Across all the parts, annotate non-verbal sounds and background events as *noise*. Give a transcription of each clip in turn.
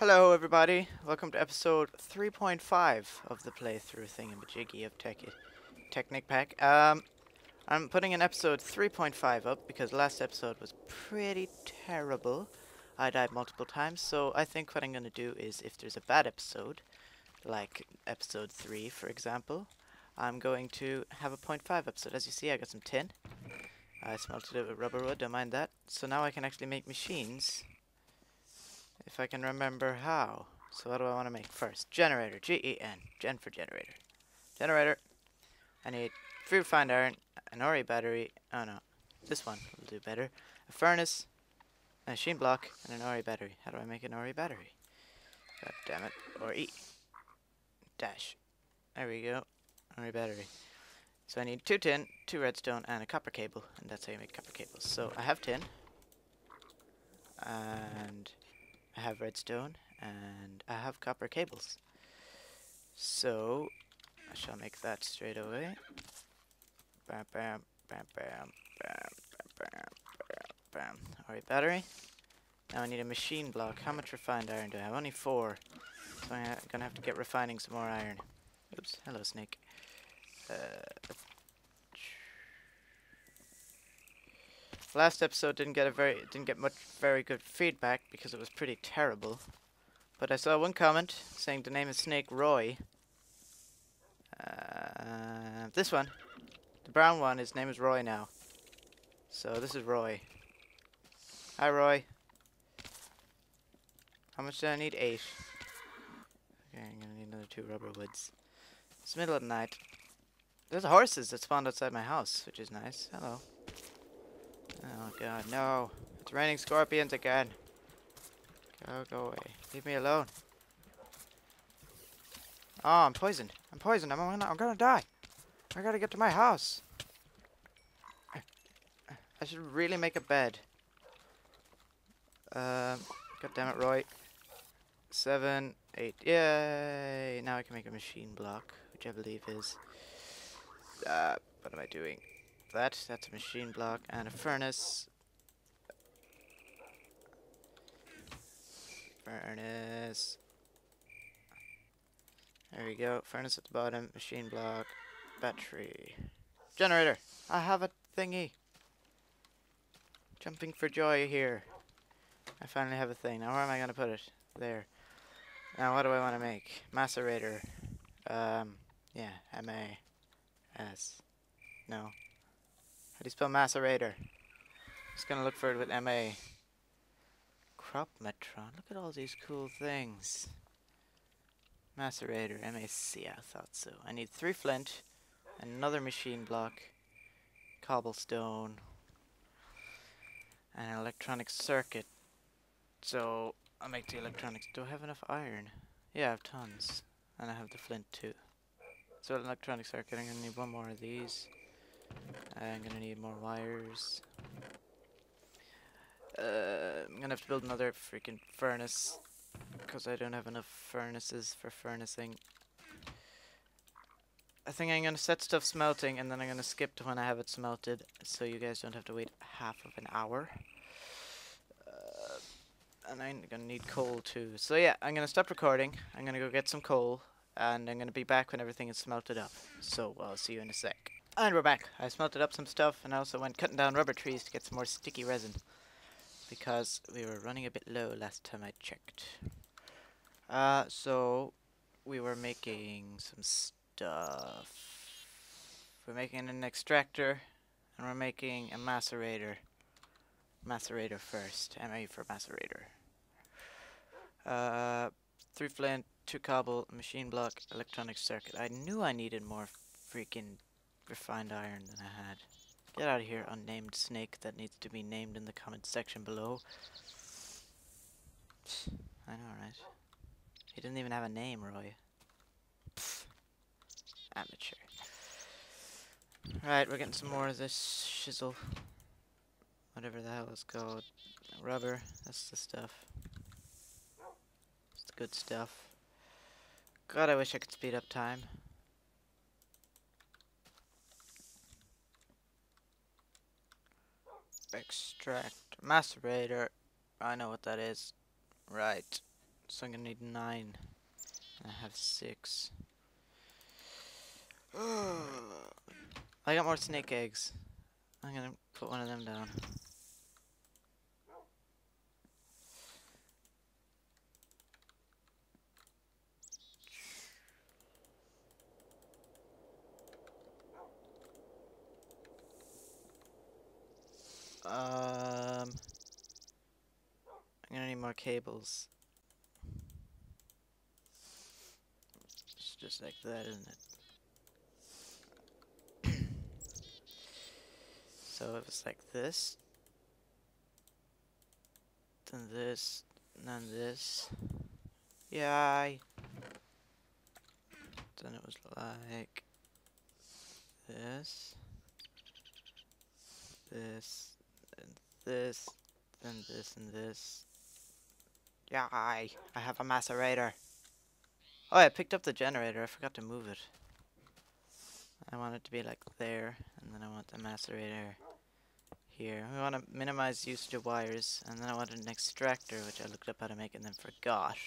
Hello, everybody. Welcome to episode 3.5 of the playthrough thingamajiggy of Tech Technic Pack. Um, I'm putting an episode 3.5 up because last episode was pretty terrible. I died multiple times, so I think what I'm going to do is if there's a bad episode, like episode 3 for example, I'm going to have a 0.5 episode. As you see, I got some tin. I smelted it with rubber wood, don't mind that. So now I can actually make machines if I can remember how. So what do I want to make first? Generator, G-E-N, gen for generator. Generator. I need three refined iron, an RE battery, oh no, this one will do better. A furnace, a machine block, and an RE battery. How do I make an RE battery? God damn it. Or E. Dash. There we go. RE battery. So I need two tin, two redstone, and a copper cable, and that's how you make copper cables. So I have tin, and I have redstone, and I have copper cables. So, I shall make that straight away. Bam, bam, bam, bam, bam, bam, bam, bam. Alright, battery. Now I need a machine block. How much refined iron do I have? Only four. So I'm gonna have to get refining some more iron. Oops, hello snake. Uh, Last episode didn't get a very didn't get much very good feedback because it was pretty terrible. But I saw one comment saying the name is Snake Roy. Uh, this one, the brown one, his name is Roy now. So this is Roy. Hi Roy. How much do I need? Eight. Okay, I'm gonna need another two rubber woods. It's middle of the night. There's horses that spawned outside my house, which is nice. Hello. God, no. It's raining scorpions again. Go, go away. Leave me alone. Oh, I'm poisoned. I'm poisoned. I'm gonna, I'm gonna die. I gotta get to my house. I should really make a bed. Um, God damn it, Roy. Seven, eight. Yay! Now I can make a machine block, which I believe is. Uh, what am I doing? that. That's a machine block and a furnace. Furnace. There we go. Furnace at the bottom. Machine block. Battery. Generator. I have a thingy. Jumping for joy here. I finally have a thing. Now where am I going to put it? There. Now what do I want to make? Macerator. Um, yeah, M-A-S. No. How do you spell macerator? Just gonna look for it with MA. Crop Metron. Look at all these cool things. Macerator, MAC, I thought so. I need three flint, another machine block, cobblestone, and an electronic circuit. So, I'll make the electronics. Do I have enough iron? Yeah, I have tons. And I have the flint too. So, electronic circuit, I'm gonna need one more of these. I'm gonna need more wires. Uh, I'm gonna have to build another freaking furnace because I don't have enough furnaces for furnacing. I think I'm gonna set stuff smelting and then I'm gonna skip to when I have it smelted so you guys don't have to wait half of an hour. Uh, and I'm gonna need coal too. So yeah, I'm gonna stop recording. I'm gonna go get some coal and I'm gonna be back when everything is smelted up. So I'll see you in a sec. And we're back. I smelted up some stuff and I also went cutting down rubber trees to get some more sticky resin. Because we were running a bit low last time I checked. Uh, so we were making some stuff. We're making an extractor and we're making a macerator. Macerator first. MA for macerator. Uh, three flint, two cobble, machine block, electronic circuit. I knew I needed more freaking refined iron than I had. Get out of here, unnamed snake that needs to be named in the comment section below. *sighs* I know, right? He didn't even have a name, Roy. *sighs* Amateur. Right, we're getting some more of this shizzle. Whatever the hell it's called. Rubber, that's the stuff. It's the good stuff. God, I wish I could speed up time. Extract macerator. I know what that is. Right. So I'm gonna need nine. I have six. *sighs* I got more snake eggs. I'm gonna put one of them down. Um, I'm gonna need more cables. It's just like that, isn't it? *coughs* so if it's like this, then this, then this. Yay! Then it was like this, this, this, and this, and this. Yay! I have a macerator. Oh, I picked up the generator. I forgot to move it. I want it to be like there, and then I want the macerator here. We want to minimize usage of wires, and then I want an extractor, which I looked up how to make and then forgot.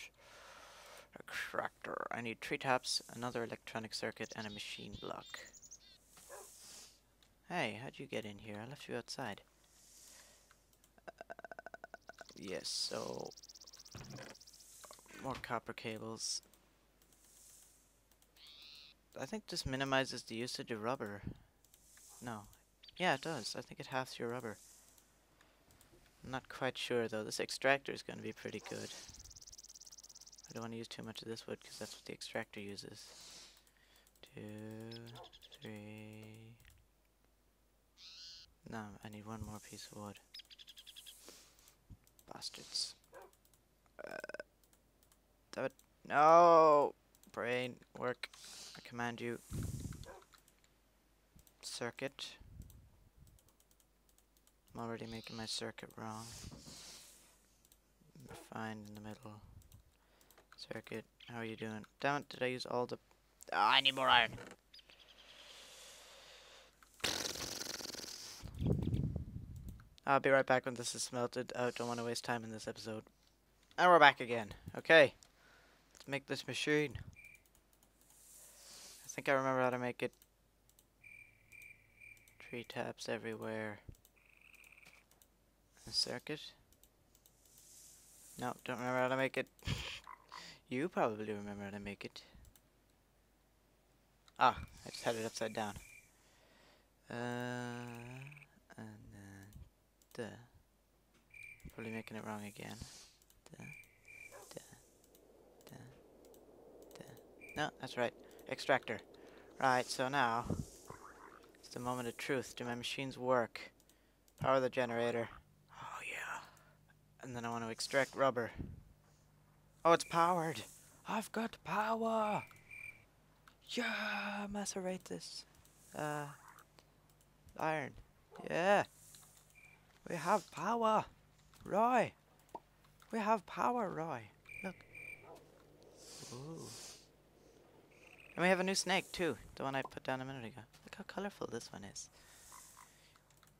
Extractor. I need tree taps, another electronic circuit, and a machine block. Hey, how'd you get in here? I left you outside. Yes, so... More copper cables. I think this minimizes the usage of rubber. No. Yeah, it does. I think it halves your rubber. I'm not quite sure though. This extractor is going to be pretty good. I don't want to use too much of this wood because that's what the extractor uses. Two, three... No, I need one more piece of wood. Bastards. Uh, it. No! Brain, work. I command you. Circuit. I'm already making my circuit wrong. Find in the middle. Circuit, how are you doing? Damn it, did I use all the... Oh, I need more iron. I'll be right back when this is smelted. I don't want to waste time in this episode. And we're back again. Okay. Let's make this machine. I think I remember how to make it. Tree taps everywhere. A circuit? No, don't remember how to make it. *laughs* you probably remember how to make it. Ah, I just had it upside down. Uh, and duh. Probably making it wrong again. Duh, duh, duh, duh. No, that's right. Extractor. Right, so now, it's the moment of truth. Do my machines work? Power the generator. Oh yeah. And then I want to extract rubber. Oh, it's powered. I've got power. Yeah, macerate this. Uh, iron. Yeah. We have power. Roy. We have power, Roy. Look. Ooh. And we have a new snake, too. The one I put down a minute ago. Look how colorful this one is.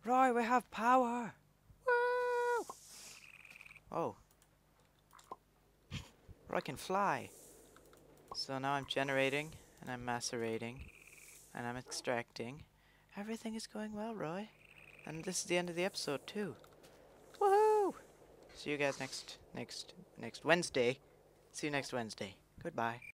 Roy, we have power. Woo! Oh. Roy can fly. So now I'm generating, and I'm macerating, and I'm extracting. Everything is going well, Roy. And this is the end of the episode, too. Woohoo! See you guys next, next, next Wednesday. See you next Wednesday. Goodbye.